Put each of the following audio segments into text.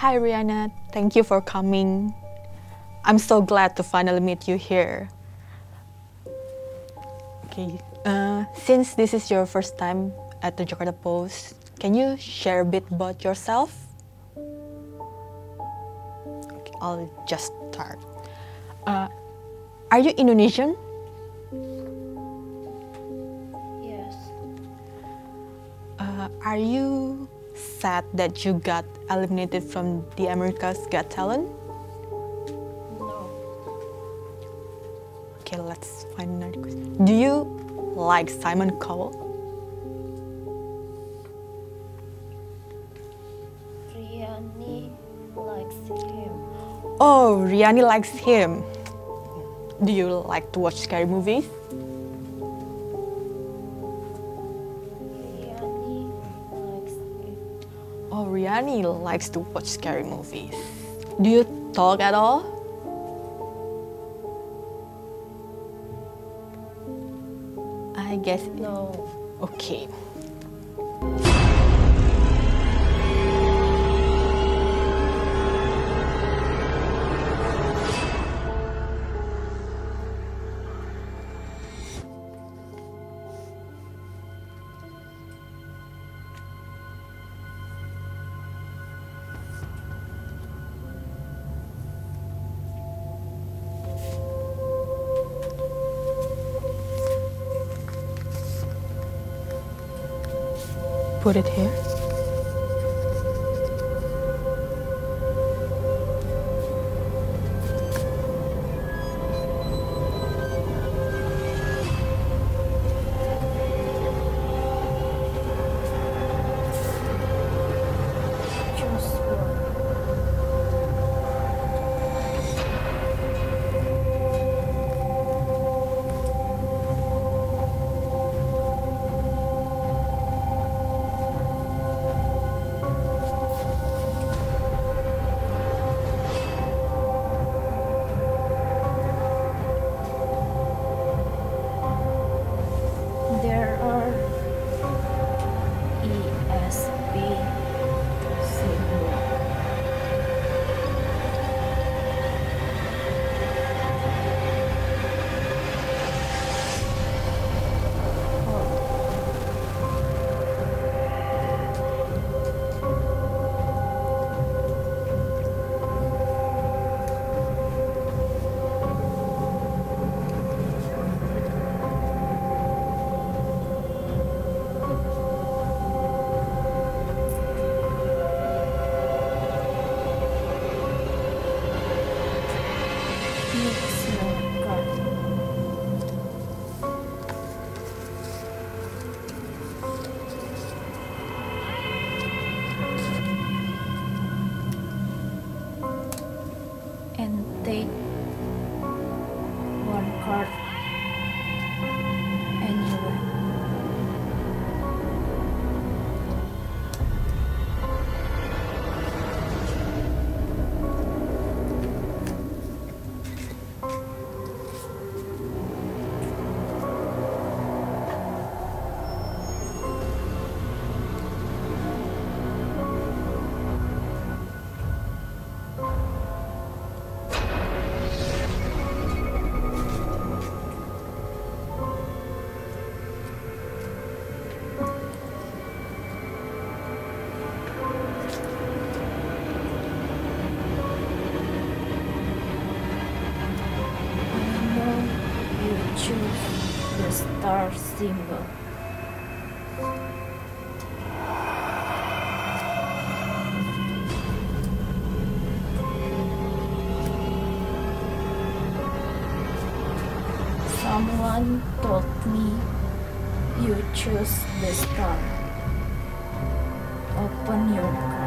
Hi, Riana. Thank you for coming. I'm so glad to finally meet you here. Okay, uh, since this is your first time at the Jakarta Post, can you share a bit about yourself? Okay, I'll just start. Uh, are you Indonesian? Yes. Uh, are you sad that you got eliminated from the America's Got Talent? No. Okay, let's find another question. Do you like Simon Cowell? Riani likes him. Oh, Riani likes him. Do you like to watch scary movies? Oh, Riani likes to watch scary movies. Do you talk at all? I guess No. okay. Put it here. And take one card star symbol. Someone told me you choose the star. Open your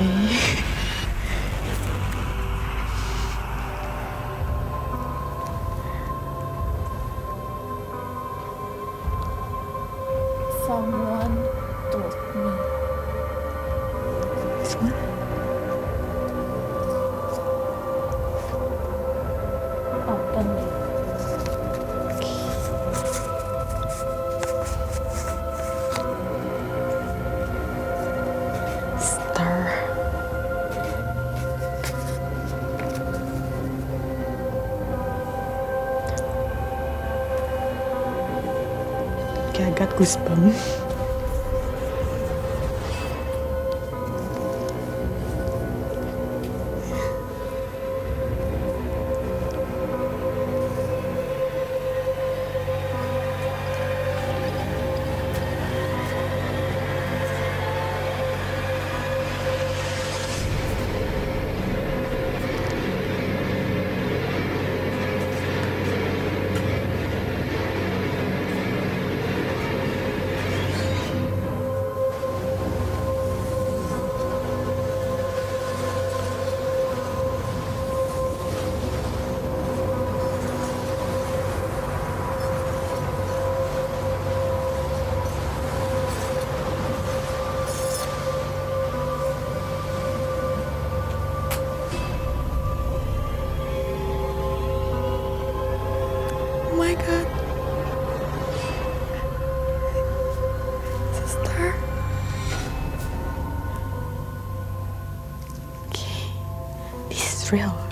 Okay. Someone told me. Someone? Open it. Start. goosebumps. real.